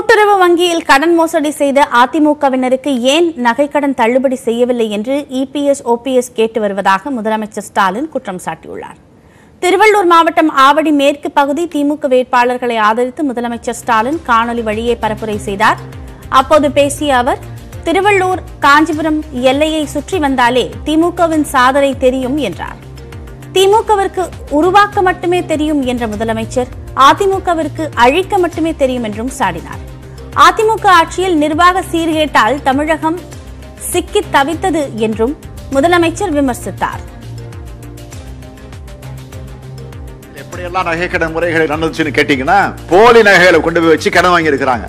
கூட்டுறவு வங்கியில் கடன் மோசடி செய்த அதிமுகவினருக்கு ஏன் நகைக்கடன் தள்ளுபடி செய்யவில்லை என்று இபிஎஸ் ஓபிஎஸ் கேட்டு வருவதாக முதலமைச்சர் ஸ்டாலின் குற்றம் சாட்டியுள்ளார். திருவள்ளூர் மாவட்டம் ஆவடி மேற்கு பகுதி திமுக வேட்பாளர்களை ஆதரித்து முதலமைச்சர் ஸ்டாலின் காணொலி வழியே பரப்புரை செய்தார். அப்போது பேசிய அவர் திருவள்ளூர் காஞ்சிபுரம் எல்லையை சுற்றி வந்தாலே திமுகவின் சாதனை தெரியும் என்றார். திமுகவிற்கு உருவாக்க மட்டுமே தெரியும் என்ற முதலமைச்சர் அதிமுகவிற்கு அழிக்க மட்டுமே தெரியும் என்றும் சாடினார். அதிமுக ஆட்சியில் நிர்வாக சீர்கேட்டால் தமிழகம் சிக்கி தவித்தது என்றும் முதலமைச்சர் விமர்சித்தார். எப்படியெல்லாம் நகை கடன் முறைகளை நடந்துச்சுன்னு கேட்டீங்கன்னா போலி நகைகளை கொண்டு போய் வச்சு கடன் வாங்கி இருக்கிறாங்க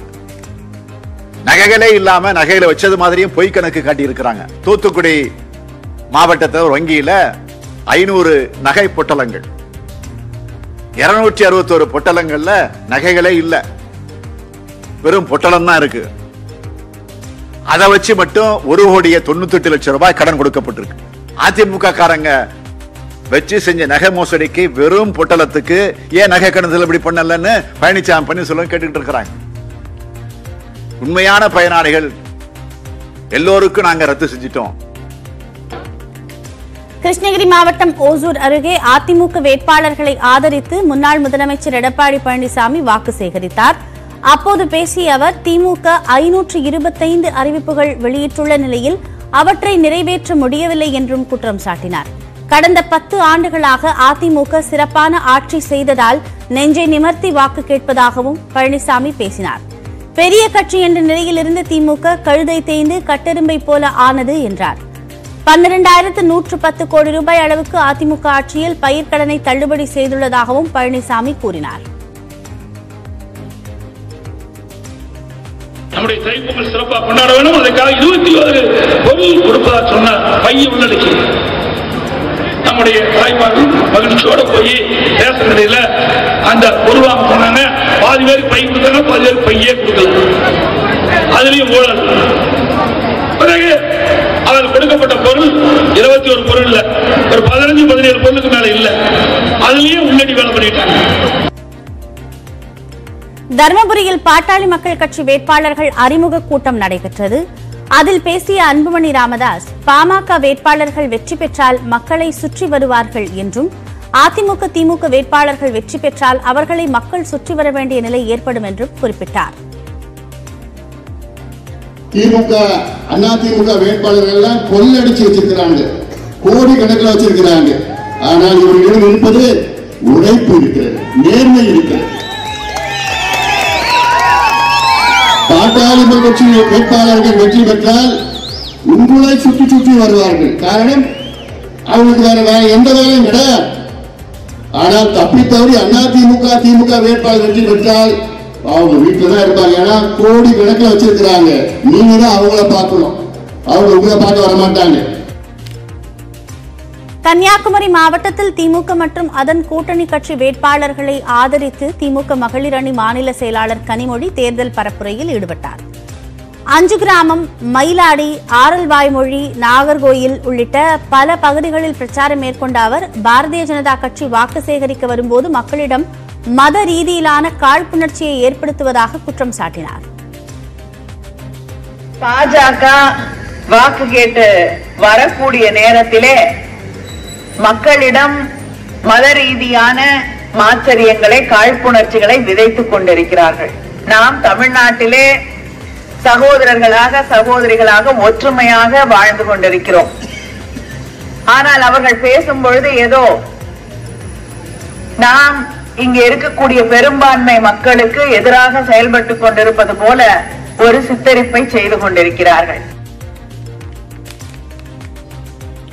நகைகளே இல்லாம நகைகளை வச்சது மாதிரியும் பொய் கணக்கு காட்டி இருக்கிறாங்க தூத்துக்குடி மாவட்டத்தில் ஒரு வங்கியில ஐநூறு நகை பொட்டலங்கள். இருநூற்றி அறுபத்தோரு பொட்டலங்கள்ல நகைகளே இல்ல. வெறும் பொட்டலம் தான் இருக்கு. அதை வச்சு மட்டும் ஒரு கோடியே தொண்ணூத்தி எட்டு லட்சம் ரூபாய் கடன் கொடுக்கப்பட்டிருக்கு. அதிமுக காரங்க வச்சு செஞ்ச நகை மோசடிக்கு வெறும் பொட்டலத்துக்கு ஏன் நகை கடன் இப்படி பண்ணலன்னு பழனிசாமி பண்ணி சொல்ல கேட்டுக்கிட்டு இருக்கிறாங்க. உண்மையான பயனாளிகள் எல்லோருக்கும் நாங்க ரத்து செஞ்சிட்டோம். கிருஷ்ணகிரி மாவட்டம் ஓசூர் அருகே அதிமுக வேட்பாளர்களை ஆதரித்து முன்னாள் முதலமைச்சர் எடப்பாடி பழனிசாமி வாக்கு சேகரித்தார். அப்போது பேசிய அவர் திமுக ஐநூற்று இருபத்தைந்து அறிவிப்புகள் வெளியிட்டுள்ள நிலையில் அவற்றை நிறைவேற்ற முடியவில்லை என்றும் குற்றம் சாட்டினார். கடந்த பத்து ஆண்டுகளாக அதிமுக சிறப்பான ஆட்சி செய்ததால் நெஞ்சை நிமர்த்தி வாக்கு கேட்பதாகவும் பழனிசாமி பேசினார். பெரிய கட்சி என்ற நிலையிலிருந்து திமுக கழுதை தேய்ந்து கட்டெரும்பை போல ஆனது என்றார். பன்னிரண்டாயிரத்து நூற்று பத்து கோடி ரூபாய் அளவுக்கு அதிமுக ஆட்சியில் பயிர்க்கடனை தள்ளுபடி செய்துள்ளதாகவும் பழனிசாமி கூறினார். நம்முடைய தைப்பொங்கல் சிறப்பாக கொண்டாட வேண்டும் அதுக்காக இருபத்தி ஒரு பொருள் கொடுப்பதா சொன்ன பைய உள்ளடக்கி. நம்முடைய தாய்மார்கள் மகிழ்ச்சியோட போய் ரேஷன் அந்த பொருளாக போனாங்க. பாதி பேருக்கு பை கொடுத்தாங்க பாதி பேருக்கு பையே கொடுக்கல. அதுலயும் ஊழல். பிறகு அதில் கொடுக்கப்பட்ட பொருள் இருபத்தி ஒரு பொருள் இல்லை. ஒரு பதினஞ்சு பதினேழு பொருளுக்கு மேல இல்லை. அதுலயும் முன்னாடி வேலை பண்ணிட்டாங்க. தருமபுரியில் பாட்டாளி மக்கள் கட்சி வேட்பாளர்கள் அறிமுக கூட்டம் நடைபெற்றது. அதில் பேசிய அன்புமணி ராமதாஸ் பாமக வேட்பாளர்கள் வெற்றி பெற்றால் மக்களை சுற்றி வருவார்கள் என்றும் அதிமுக திமுக வேட்பாளர்கள் வெற்றி பெற்றால் அவர்களை மக்கள் சுற்றி வர வேண்டிய நிலை ஏற்படும் என்றும் குறிப்பிட்டார். திமுக அதிமுக வேட்பாளர்கள் எல்லாம் கொள்ளடிச்சு வச்சிருக்கிறாங்க. கோடி கணக்கில் வச்சிருக்கிறாங்க. ஆனால் இவர்களிடம் இருப்பது உழைப்பு இருக்கிறது நேர்மை இருக்கிறது. பாட்டாளி கட்சியுடைய வேட்பாளர்கள் வெற்றி பெற்றால் உங்களை சுற்றி சுற்றி வருவார்கள். காரணம் அவங்களுக்கு வேற வேற எந்த வேலையும் கிடையாது. ஆனால் தப்பி தவறி அண்ணா திமுக திமுக வேட்பாளர் வெற்றி பெற்றால் அவங்க வீட்டில் தான் இருப்பாங்க. ஏன்னா கோடி கணக்கில் வச்சிருக்கிறாங்க. நீங்க தான் அவங்கள பார்க்கணும். அவங்க உங்களை பார்க்க வர மாட்டாங்க கன்னியாகுமரி மாவட்டத்தில் திமுக மற்றும் அதன் கூட்டணி கட்சி வேட்பாளர்களை ஆதரித்து திமுக மகளிர் அணி மாநில செயலாளர் கனிமொழி தேர்தல் பரப்புரையில் ஈடுபட்டார். அஞ்சு கிராமம் மயிலாடி ஆரல்வாய்மொழி நாகர்கோயில் உள்ளிட்ட பல பகுதிகளில் பிரச்சாரம் மேற்கொண்ட அவர் பாரதிய ஜனதா கட்சி வாக்கு சேகரிக்க வரும்போது மக்களிடம் மத ரீதியிலான காழ்ப்புணர்ச்சியை ஏற்படுத்துவதாக குற்றம் சாட்டினார். பாஜக வாக்கு கேட்டு வரக்கூடிய நேரத்திலே மக்களிடம் மத ரீதியான மாச்சரியங்களை காழ்ப்புணர்ச்சிகளை விதைத்துக் கொண்டிருக்கிறார்கள். நாம் தமிழ்நாட்டிலே சகோதரர்களாக சகோதரிகளாக ஒற்றுமையாக வாழ்ந்து கொண்டிருக்கிறோம். ஆனால் அவர்கள் பேசும் பொழுது ஏதோ நாம் இங்க இருக்கக்கூடிய பெரும்பான்மை மக்களுக்கு எதிராக செயல்பட்டு கொண்டிருப்பது போல ஒரு சித்தரிப்பை செய்து கொண்டிருக்கிறார்கள்.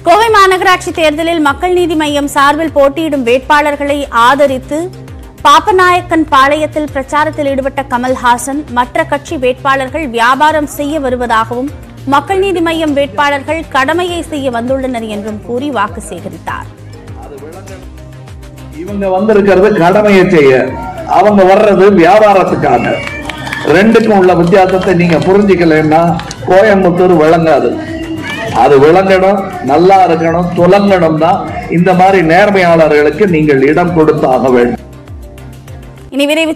கோவை மாநகராட்சி தேர்தலில் மக்கள் நீதி மய்யம் சார்பில் போட்டியிடும் வேட்பாளர்களை ஆதரித்து பாப்பநாயக்கன் பாளையத்தில் பிரச்சாரத்தில் ஈடுபட்ட கமல்ஹாசன் மற்ற கட்சி வேட்பாளர்கள் வியாபாரம் செய்ய வருவதாகவும் மக்கள் நீதி மய்யம் வேட்பாளர்கள் கடமையை செய்ய வந்துள்ளனர் என்றும் கூறி வாக்கு சேகரித்தார். இவங்க வந்திருக்கிறது கடமையை செய்ய. அவங்க வர்றது வியாபாரத்துக்காக. ரெண்டுக்கும் உள்ள வித்தியாசத்தை நீங்க புரிஞ்சுக்கலன்னா கோயம்புத்தூர் விளங்காது அது விளங்கணும் நல்லா இருக்கணும் தான் இந்த மாதிரி நேர்மையாளர்களுக்கு நீங்கள் இடம் கொடுத்தாக வேண்டும். இனி விரைவு